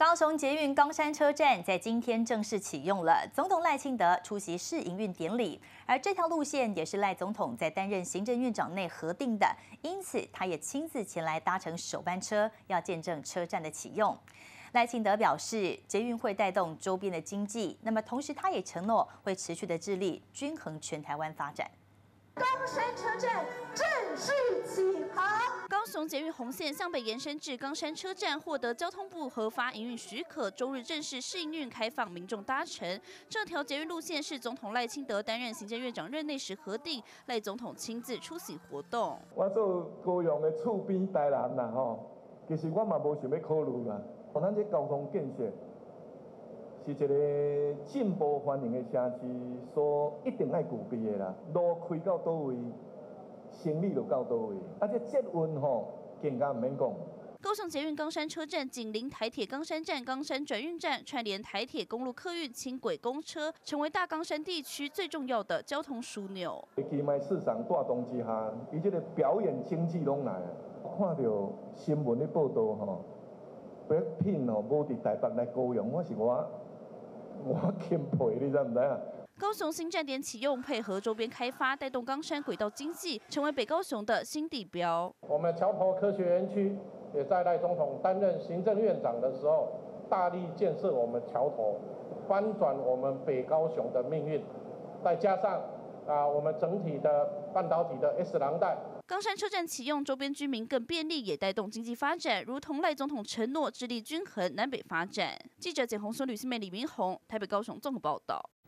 高雄捷运冈山车站在今天正式启用了，总统赖清德出席试营运典礼，而这条路线也是赖总统在担任行政院长内核定的，因此他也亲自前来搭乘首班车，要见证车站的启用。赖清德表示，捷运会带动周边的经济，那么同时他也承诺会持续的致力均衡全台湾发展。冈山车站航。高雄捷运红线向北延伸至冈山车站，获得交通部核发营运许可，周日正式试营运开放民众搭乘。这条捷运路线是总统赖清德担任行政院长任内时核定，赖总统亲自出席活动。我做高雄的厝边台南啦吼，其实我嘛无想要考虑啦，咱这交通建设。是一个进步欢迎的城市，所一定爱具备的啦。路开到倒位，生意就到倒位，而且捷运吼更加唔免讲。高雄捷运冈山车站紧邻台铁冈山站、冈山转运站，串联台铁公路客运、轻轨公车，成为大冈山地区最重要的交通枢纽。期卖市场带动之下，伊这个表演经济拢来，看到新闻的报道吼，别品哦，无伫台北来高雄，我是我。我钦佩你，知唔知啊？高雄新站点启用，配合周边开发，带动冈山轨道经济，成为北高雄的新地标。我们桥头科学园区也在赖总统担任行政院长的时候，大力建设我们桥头，翻转我们北高雄的命运。再加上啊，我们整体的半导体的 S 廊带。冈山车站启用，周边居民更便利，也带动经济发展。如同赖总统承诺，致力均衡南北发展。记者简红、松吕思妹、李明宏，台北、高雄综合报道。